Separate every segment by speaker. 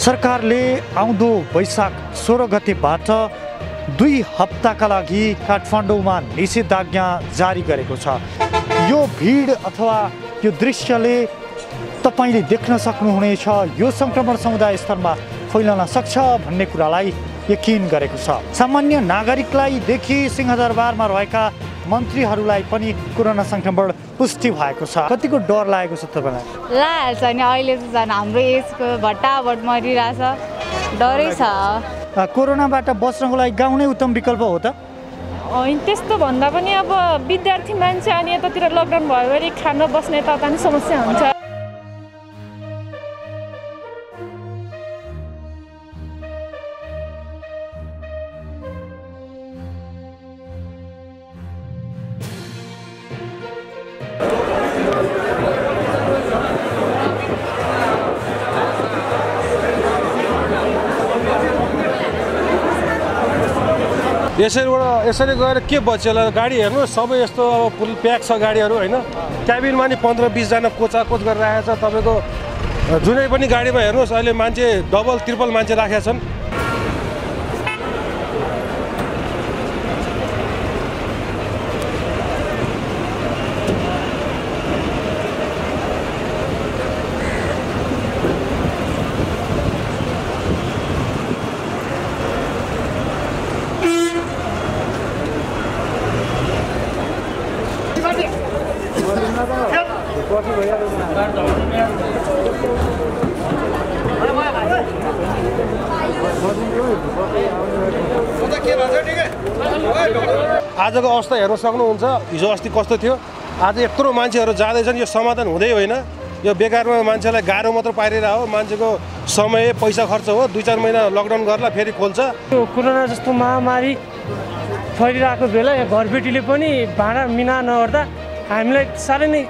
Speaker 1: सरकारले आउँदो वैशाख सोह्र गतेबाट दुई हप्ताका लागि काठमाडौँमा निषेधाज्ञा जारी गरेको छ। यो भिड अथवा यो दृश्यले तपाईँले देख्न सक्नुहुनेछ यो सङ्क्रमण समुदाय स्तरमा फैलन सक्छ भन्ने कुरालाई यकिन गरेको छ। सामान्य नागरिकलाई देखि सिंहदरबारमा रहेका मन्त्रीहरूलाई पनि कोरोना सङ्क्रमण पुष्टि भएको छ। कतिको डर लागेको छ तपाईँलाई?
Speaker 2: लाइहाल्छ नि अहिले चाहिँ झन् हाम्रो एजको भट्टाभट मरिरहेछ। डरै छ।
Speaker 1: कोरोनाबाट बच्नको लागि गाउँ नै उत्तम विकल्प हो त?
Speaker 3: त्यस्तो भन्दा पनि अब विद्यार्थी मान्छे अनि यतातिर लकडाउन भयो भने खान बस्ने यताउता पनि समस्या हुन्छ।
Speaker 4: यसरीबाट यसरी गएर के बच्यो गाडी हेर्नु सबै यस्तो अब फुल प्याक छ गाडीहरू होइन? क्याबिनमा नि पन्ध्र बिसजना कोचाकोच गरेर छ। तपाईँको जुनै पनि गाडीमा हेर्नुहोस् अहिले मान्छे डबल ट्रिपल मान्छे राखेका छन्। आजको अवस्था हेर्न सक्नुहुन्छ। हिजो अस्ति कस्तो थियो? आज यत्रो मान्छेहरू जाँदैछन् यो समाधान हुँदै होइन। यो बेकारमा मान्छेलाई गाह्रो मात्र पारिरहेको हो। मान्छेको समय पैसा खर्च हो। दुई चार महिना लकडाउन गर्ला फेरि खोल्छ।
Speaker 5: यो कोरोना जस्तो महामारी फैलिरहेको बेला यहाँ घरबेटीले पनि भाँडा मिना नगर्दा हामीलाई साह्रै नै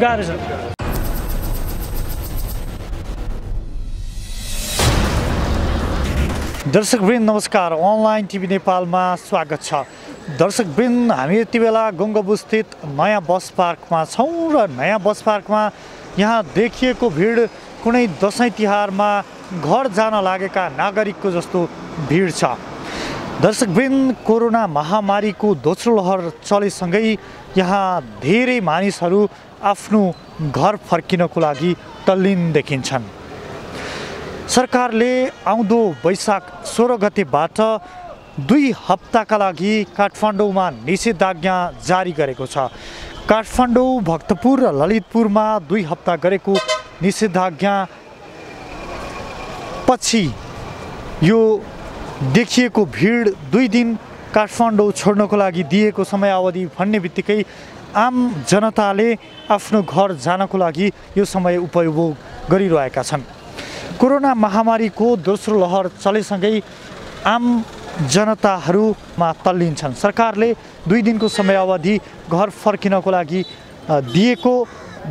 Speaker 5: गाह्रो छ।
Speaker 1: दर्शकवृन्द नमस्कार। अनलाइन टिभी नेपालमा स्वागत छ। दर्शकवृन्द हामी यति बेला गङ्गबुस्थित नयाँ बस पार्कमा छौँ र नयाँ बस पार्कमा यहाँ देखिएको भिड कुनै दसैँ तिहारमा घर जान लागेका नागरिकको जस्तो भिड छ। दर्शकवृन्द कोरोना महामारीको दोस्रो लहर चलेसँगै यहाँ धेरै मानिसहरू आफ्नो घर फर्किनको लागि तल्लीन देखिन्छन्। सरकारले आउँदो वैशाख सोह्र गतेबाट दुई हप्ताका लागि काठमाडौँमा निषेधाज्ञा जारी गरेको छ। काठमाडौँ भक्तपुर र ललितपुरमा दुई हप्ता गरेको निषेधाज्ञा पछि यो देखिएको भिड दुई दिन काठमाडौँ छोड्नको लागि दिएको समयावधि भन्ने बित्तिकै आम जनताले आफ्नो घर जानको लागि यो समय उपयोग गरिरहेका छन्। कोरोना महामारीको दोस्रो लहर चलेसँगै आम जनताहरूमा तल्लिन्छन्। सरकारले दुई दिनको समयावधि घर फर्किनको लागि दिएको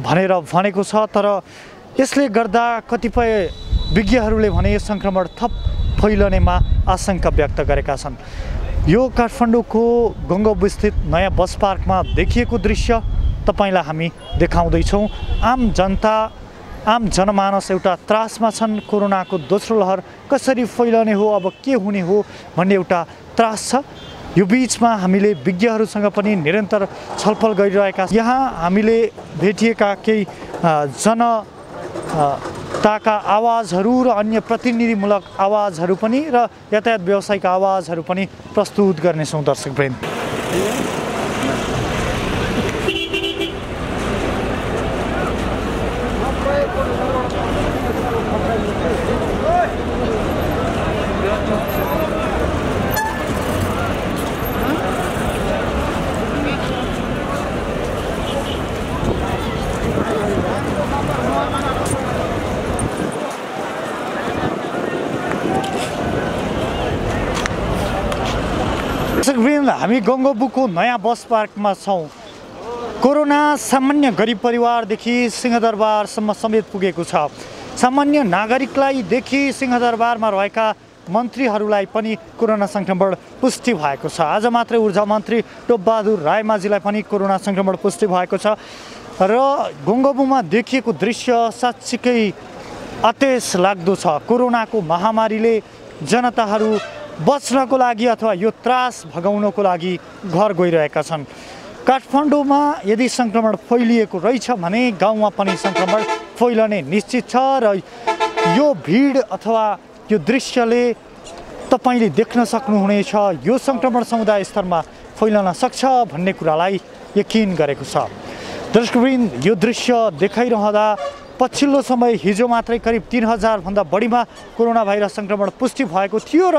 Speaker 1: भनेर भनेको छ तर यसले गर्दा कतिपय विज्ञहरूले भने यस सङ्क्रमण थप फैलनेमा आशंका व्यक्त गरेका छन्। यो काठमाडौँको गङ्गोबस्थित नयाँ बस पार्कमा देखिएको दृश्य तपाईँलाई हामी देखाउँदैछौँ। आम जनता आम जनमानस एउटा त्रासमा छन् कोरोनाको दोस्रो लहर कसरी फैलने हो अब के हुने हो भन्ने एउटा त्रास छ यो बिचमा हामीले विज्ञहरूसँग पनि निरन्तर छलफल गरिरहेका छौँ। यहाँ हामीले भेटिएका केही अ, जन अ, ताका आवाजहरू र अन्य प्रतिनिधिमूलक आवाजहरू पनि र यातायात व्यवसायका आवाजहरू पनि प्रस्तुत गर्नेछौँ दर्शकवृन्द हामी गङ्गोबुको नयाँ बस पार्कमा छौँ। कोरोना सामान्य गरिब परिवारदेखि सिंहदरबारसम्म समेत पुगेको छ। सामान्य नागरिकलाई देखि सिंहदरबारमा रहेका मन्त्रीहरूलाई पनि कोरोना सङ्क्रमण पुष्टि भएको छ। आज मात्रै ऊर्जा मन्त्री टोपबहादुर रायमाझीलाई पनि कोरोना सङ्क्रमण पुष्टि भएको छ। र गङ्गबुमा देखिएको दृश्य साँच्चीकै अतेस लाग्दो छ। कोरोनाको महामारीले जनताहरू बच्नको लागि अथवा यो त्रास भगाउनको लागि घर गइरहेका छन्। काठमाडौँमा यदि सङ्क्रमण फैलिएको रहेछ भने गाउँमा पनि सङ्क्रमण फैलने निश्चित छ र यो भिड अथवा यो दृश्यले तपाईँले देख्न सक्नुहुनेछ। यो सङ्क्रमण समुदाय स्तरमा फैलन सक्छ भन्ने कुरालाई यकिन गरेको छ। दर्शकवृन्द यो दृश्य देखाइरहँदा पछिल्लो समय हिजो मात्रै करिब तिन हजारभन्दा बढीमा कोरोना भाइरस सङ्क्रमण पुष्टि भएको थियो र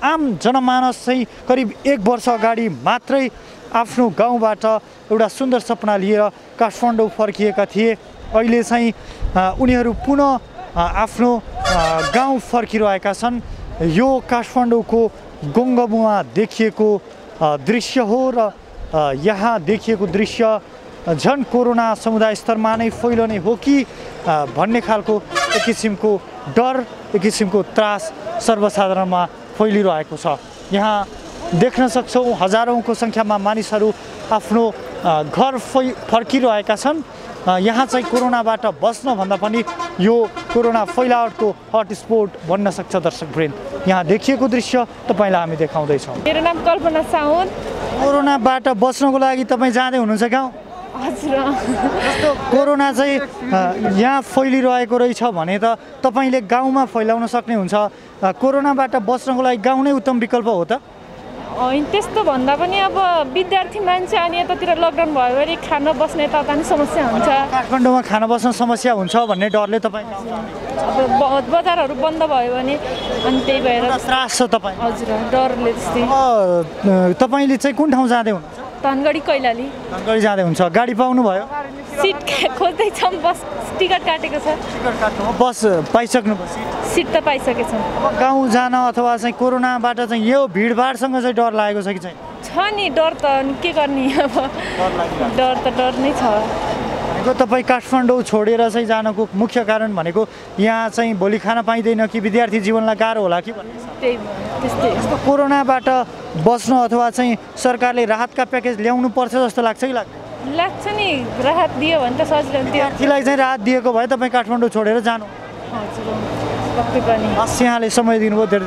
Speaker 1: आम जनमानस चाहिँ करिब एक वर्ष अगाडि मात्रै आफ्नो गाउँबाट एउटा सुन्दर सपना लिएर काठमाडौँ फर्किएका थिए। अहिले चाहिँ उनीहरू पुनः आफ्नो गाउँ फर्किरहेका छन्। यो काठमाडौँको गोङ्गमुमा देखिएको दृश्य हो र यहाँ देखिएको दृश्य झन् कोरोना समुदाय स्तरमा नै फैलने हो कि भन्ने खालको एक किसिमको डर एक किसिमको त्रास सर्वसाधारणमा फैलिरहेको छ। यहाँ देख्न सक्छौँ हजारौँको सङ्ख्यामा मानिसहरू आफ्नो घर फै फर्किरहेका छन्। यहाँ चाहिँ कोरोनाबाट बस्न भन्दा पनि यो कोरोना फैलावटको हटस्पोट बन्न सक्छ दर्शकवृन्द यहाँ देखिएको दृश्य तपाईँलाई हामी देखाउँदैछौँ।
Speaker 3: मेरो नाम कल्पना साउन
Speaker 1: कोरोनाबाट बस्नको लागि तपाईँ जाँदै हुनुहुन्छ गाउँ?
Speaker 3: हजुर।
Speaker 1: कोरोना चाहिँ यहाँ फैलिरहेको रहेछ भने त तपाईँले गाउँमा फैलाउन सक्ने हुन्छ। कोरोनाबाट बस्नको लागि गाउँ नै उत्तम विकल्प हो त?
Speaker 3: होइन त्यस्तो भन्दा पनि अब विद्यार्थी मान्छे अनि यतातिर लकडाउन भयो भने खान बस्ने यता नि समस्या हुन्छ।
Speaker 1: काठमाडौँमा खान बस्न समस्या हुन्छ भन्ने डरले तपाईँ
Speaker 3: अब बजारहरू बन्द भयो भने अनि त्यही भएर
Speaker 1: त्रास छ तपाईँ
Speaker 3: हजुर डरले त्यस्तै।
Speaker 1: तपाईँले चाहिँ कुन ठाउँ जाँदै हुनुहुन्छ
Speaker 3: धनगढी कैलाली।
Speaker 1: धनगढी जाँदै हुन्छ। गाडी पाउनुभयो?
Speaker 3: सिट खोज्दैछौँ बस टिकट काटेको छ।
Speaker 1: बस पाइसक्नु
Speaker 3: सिट? त पाइसकेछौँ
Speaker 1: गाउँ जान अथवा चाहिँ कोरोनाबाट चाहिँ यो भिडभाडसँग चाहिँ डर लागेको छ कि चाहिँ
Speaker 3: छ नि डर त के गर्ने अब? डर त डर नै छ।
Speaker 1: भनेको तपाईँ काठमाडौँ छोडेर चाहिँ जानको मुख्य कारण भनेको यहाँ चाहिँ भोलि खान पाइँदैन कि विद्यार्थी जीवनलाई गाह्रो होला कि भन्ने कोरोनाबाट बस्न अथवा चाहिँ सरकारले राहतका प्याकेज ल्याउनु पर्छ जस्तो लाग्छ कि लाग्छ
Speaker 3: लाग्छ नि राहत दियो भने त सजिलो
Speaker 1: विद्यार्थीलाई चाहिँ राहत दिएको भए तपाईँ काठमाडौँ छोडेर जानु।
Speaker 3: हजुर
Speaker 1: यहाँले समय दिनुभयो धेरै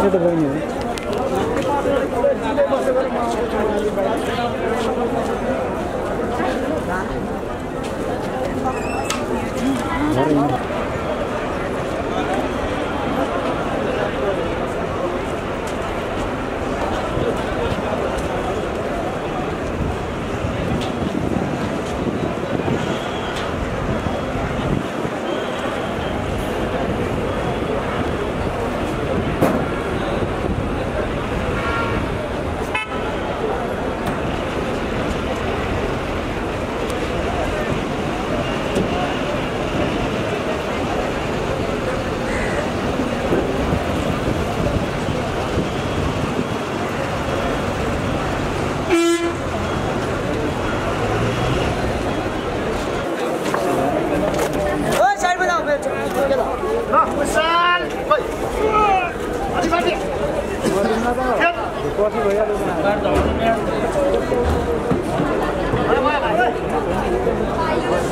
Speaker 1: त्यो
Speaker 3: त बहिनी हो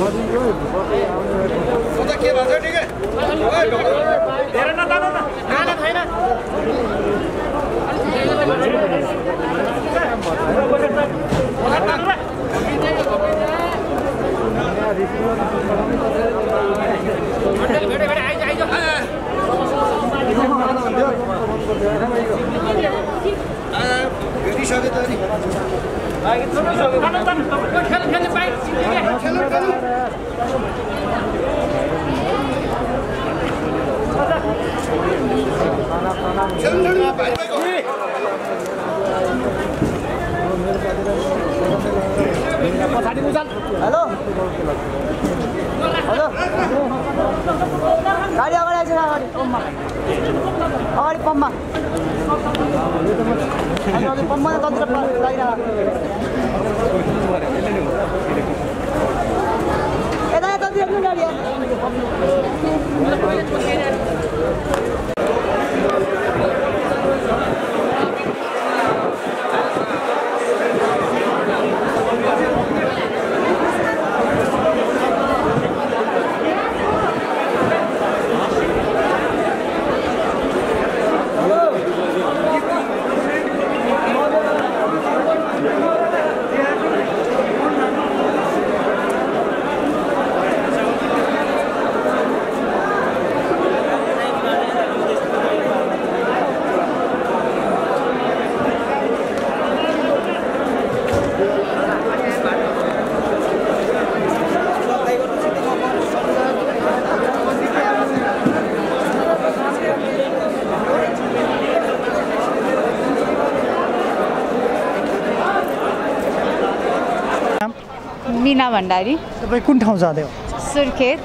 Speaker 6: त के भन्छ ठिकै हेर नै भेटिसक्यो त नि गाडी अगाडि आइसक्यो अगाडि पम्पमा अगाडि पम्पमा पम्पमा लागिरहेको यता यतातिर पनि गाडी
Speaker 2: मिना भण्डारी।
Speaker 1: तपाईँ कुन ठाउँ जाँदै हो?
Speaker 2: सुर्खेत।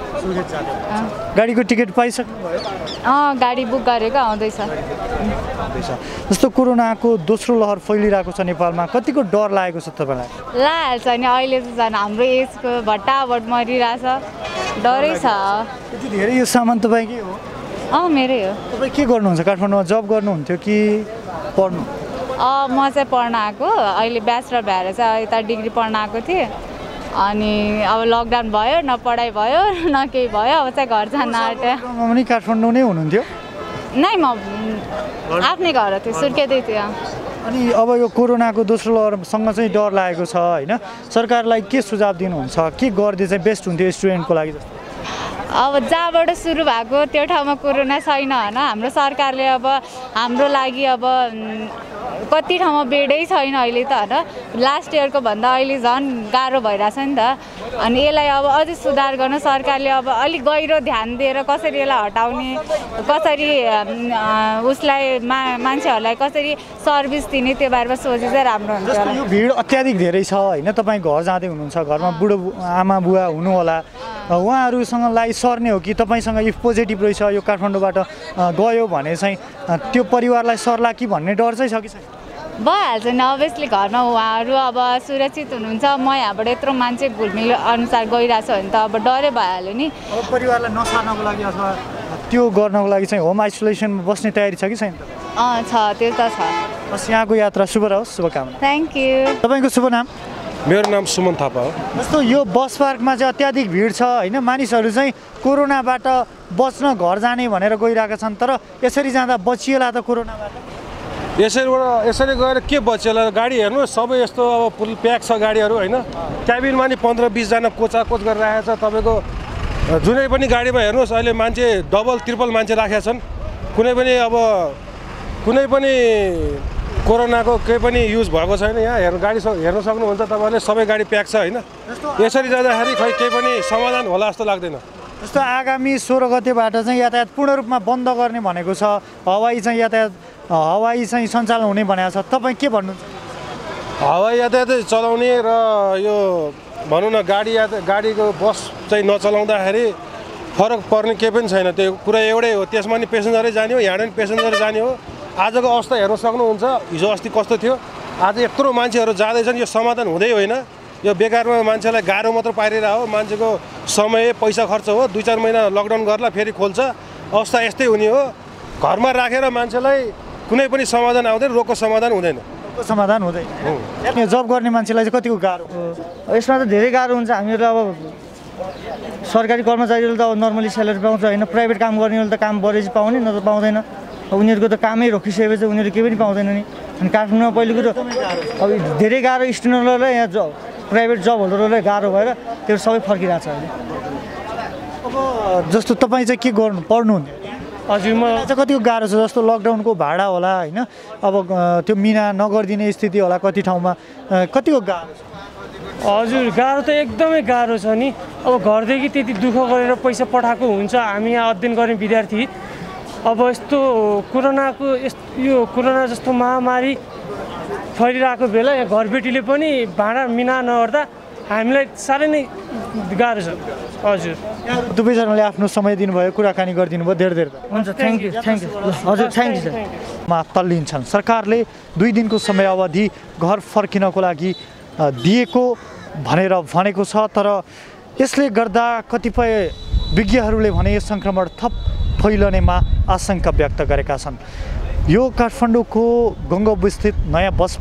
Speaker 1: गाडीको टिकट पाइसक्नुभयो?
Speaker 2: अँ गाडी बुक गरेको आउँदैछ।
Speaker 1: जस्तो कोरोनाको दोस्रो लहर फैलिरहेको छ नेपालमा कतिको डर लागेको छ तपाईँलाई?
Speaker 2: लाइहाल्छ नि अहिले त झन् हाम्रो एजको भट्टाभट मरिरहेछ। डरै छ।
Speaker 1: धेरै यो सामान तपाईँकै हो?
Speaker 2: अँ मेरै हो।
Speaker 1: तपाईँ के गर्नुहुन्छ? काठमाडौँमा जब गर्नुहुन्थ्यो कि पढ्नु?
Speaker 2: अँ म चाहिँ पढ्न आएको। अहिले ब्याचलर भएर चाहिँ यता डिग्री पढ्न आएको थिएँ। अनि अब लकडाउन भयो न पढाइ भयो न केही भयो अब चाहिँ घर जान आँट्यो।
Speaker 1: पनि काठमाडौँ नै हुनुहुन्थ्यो?
Speaker 2: नै म आफ्नै घर त्यो सुर्खेतै थियो।
Speaker 1: अनि अब यो कोरोनाको दोस्रो लहरसँग चाहिँ डर लागेको छ होइन? सरकारलाई के सुझाव दिनुहुन्छ? के गरिदिए चाहिँ बेस्ट हुन्थ्यो स्टुडेन्टको लागि जस्तो?
Speaker 2: अब जहाँबाट सुरु भएको त्यो ठाउँमा कोरोना छैन होइन? हाम्रो सरकारले अब हाम्रो लागि अब कति ठाउँमा बेडै छैन अहिले त होइन? लास्ट इयरको भन्दा अहिले झन् गाह्रो भइरहेछ नि त। अनि यसलाई अब अझै सुधार गर्न सरकारले अब अलिक गहिरो ध्यान दिएर कसरी यसलाई हटाउने कसरी उसलाई मा मान्छेहरूलाई कसरी सर्भिस दिने त्यो बारेमा सोचे चाहिँ राम्रो हुन्छ होला।
Speaker 1: यो भिड अत्याधिक धेरै छ होइन? तपाईँ घर जाँदै हुनुहुन्छ घरमा बुढो आमा बुवा हुनु होला उहाँहरूसँग लागि सर्ने हो कि तपाईँसँग इफ पोजिटिभ रहेछ यो काठमाडौँबाट गयो भने चाहिँ त्यो परिवारलाई सर्ला कि भन्ने डर चाहिँ छ कि छैन?
Speaker 2: भइहाल्छ नि अभियसली घरमा उहाँहरू अब सुरक्षित हुनुहुन्छ। म यहाँबाट यत्रो मान्छे घुलमिल अनुसार गइरहेको छ भने त अब डरै भइहाल्यो नि।
Speaker 1: अब परिवारलाई नसार्नको लागि अथवा त्यो गर्नको लागि चाहिँ होम आइसोलेसनमा बस्ने तयारी छ कि छैन? त
Speaker 2: अँ छ त्यो त छ।
Speaker 1: बस यहाँको यात्रा शुभ रहोस् शुभकामना।
Speaker 2: थ्याङ्क यू
Speaker 1: तपाईँको शुभ नाम?
Speaker 4: मेरो नाम सुमन थापा हो।
Speaker 1: जस्तो यो बस पार्कमा चाहिँ अत्याधिक भिड छ होइन? मानिसहरू चाहिँ कोरोनाबाट बच्न घर जाने भनेर गइरहेका छन् तर यसरी जाँदा बचिएला त कोरोनाबाट?
Speaker 4: यसरीबाट यसरी गएर के बच्योला गाडी हेर्नु सबै यस्तो अब फुल प्याक छ गाडीहरू होइन? क्याबिनमा नि पन्ध्र बिसजना कोचा कोच गरेर राखेको छ। तपाईँको जुनै पनि गाडीमा हेर्नुहोस् अहिले मान्छे डबल ट्रिपल मान्छे राखेका छन्। कुनै पनि अब कुनै पनि कोरोनाको केही पनि युज भएको छैन यहाँ। हेर्नु गाडी हेर्न सक्नुहुन्छ तपाईँहरूले सबै गाडी प्याक छ होइन। यसरी जाँदाखेरि खै केही पनि समाधान होला जस्तो लाग्दैन।
Speaker 1: जस्तो आगामी सोह्र गतेबाट चाहिँ यातायात पूर्ण रूपमा बन्द गर्ने भनेको छ हवाई चाहिँ यातायात हवाई चाहिँ सञ्चालन हुने भनेको छ तपाईँ के भन्नुहुन्छ
Speaker 4: हवाई यातायात चलाउने र यो भनौँ न गाडी यात गाडीको बस चाहिँ नचलाउँदाखेरि फरक पर्ने केही पनि छैन। त्यो कुरा एउटै हो। त्यसमा नि पेसेन्जरै जाने हो यहाँबाट पनि पेसेन्जर जाने हो। आजको अवस्था हेर्न सक्नुहुन्छ। हिजो अस्ति कस्तो थियो? आज यत्रो मान्छेहरू जाँदैछन् यो समाधान हुँदै होइन। यो बेकारमा मान्छेलाई गाह्रो मात्र पारिरहेको हो। मान्छेको समय पैसा खर्च हो। दुई चार महिना लकडाउन गर्ला फेरि खोल्छ। अवस्था यस्तै हुने हो। घरमा राखेर मान्छेलाई कुनै पनि समाधान आउँदैन रोगको समाधान हुँदैन।
Speaker 1: समाधान हुँदैन। यो जब गर्ने मान्छेलाई चाहिँ कतिको गाह्रो?
Speaker 5: यसमा त धेरै गाह्रो हुन्छ। हामीहरू अब सरकारी कर्मचारीहरूले त अब नर्मली स्यालेरी पाउँछ होइन। प्राइभेट काम गर्नेहरूले त काम बढेपछि पाउने न त पाउँदैन। अब उनीहरूको त कामै रोकिसकेपछि उनीहरू केही पनि पाउँदैन नि। अनि काठमाडौँमा पहिलो कुरो अब धेरै गाह्रो स्टुडेन्टहरूलाई यहाँ जब प्राइभेट जब होल्डरहरूलाई गाह्रो भएर त्यो सबै फर्किरहेको छ अहिले।
Speaker 1: अब जस्तो तपाईँ चाहिँ के गर्नु पढ्नुहुन्थ्यो?
Speaker 5: हजुर म
Speaker 1: मलाई चाहिँ कतिको गाह्रो छ? जस्तो लकडाउनको भाडा होला होइन? अब त्यो मिना नगरिदिने स्थिति होला कति ठाउँमा कतिको गाह्रो छ?
Speaker 5: हजुर गाह्रो त एकदमै गाह्रो छ नि। अब घरदेखि त्यति दुःख गरेर पैसा पठाएको हुन्छ हामी यहाँ अध्ययन गर्ने विद्यार्थी। अब यस्तो कोरोनाको यस यो कोरोना जस्तो महामारी फैलिरहेको बेला यहाँ घरबेटीले पनि भाँडा मिना नगर्दा
Speaker 7: हामीलाई साह्रै नै गाह्रो छ। हजुर।
Speaker 1: दुवैजनाले आफ्नो समय दिनुभयो कुराकानी गरिदिनु भयो धेरै धेरै
Speaker 5: हुन्छ थ्याङ्क यू थ्याङ्क यू हजुर थ्याङ्क यू
Speaker 1: मा तल्लिन्छन् सरकारले दुई दिनको समयावधि घर फर्किनको लागि दिएको भनेर भनेको छ तर यसले गर्दा कतिपय विज्ञहरूले भने यो सङ्क्रमण थप फैलनेमा आशंका व्यक्त गरेका छन्। यो काठमाडौँको गङ्गोबस्थित नयाँ बस